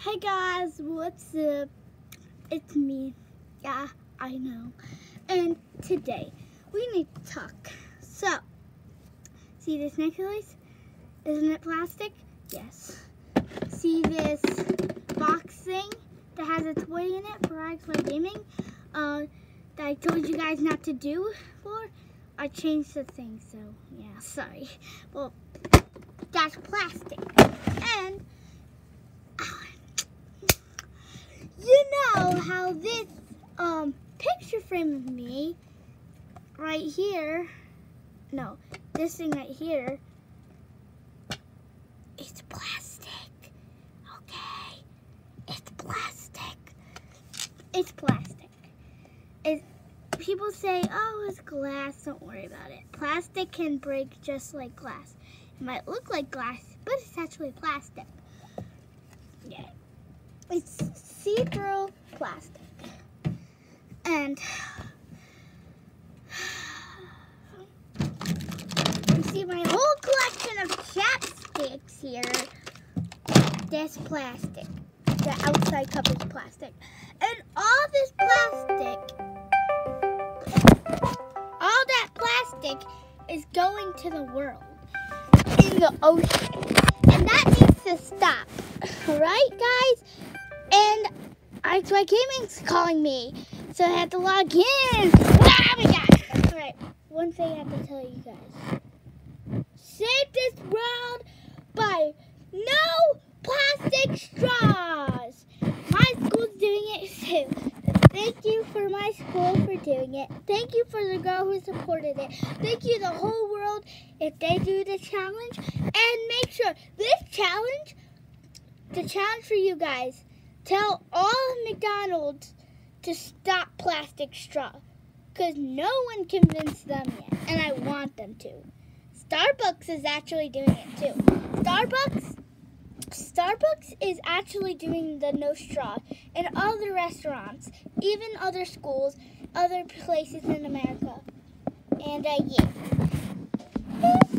Hey guys, what's up? It's me. Yeah, I know. And today we need to talk. So, see this necklace? Isn't it plastic? Yes. See this box thing that has a toy in it for XY Gaming? Uh, that I told you guys not to do for? I changed the thing, so yeah, sorry. Well, that's plastic. And know how this um picture frame of me right here, no, this thing right here, it's plastic. Okay, it's plastic. It's plastic. It, people say, oh, it's glass. Don't worry about it. Plastic can break just like glass. It might look like glass, but it's actually plastic. Yeah. It's see-through plastic. And you see my whole collection of chapsticks here. This plastic. The outside cup is plastic. And all this plastic, all that plastic is going to the world in the ocean. And that needs to stop. Right, guys? And XY Gaming's calling me. So I have to log in. Oh my gosh. Alright, one thing I have to tell you guys. Save this world by no plastic straws. My school's doing it too. Thank you for my school for doing it. Thank you for the girl who supported it. Thank you the whole world if they do the challenge. And make sure this challenge, the challenge for you guys, tell all McDonald's to stop plastic straw. Because no one convinced them yet. And I want them to. Starbucks is actually doing it too. Starbucks Starbucks is actually doing the no straw in all the restaurants, even other schools, other places in America. And uh, yeah.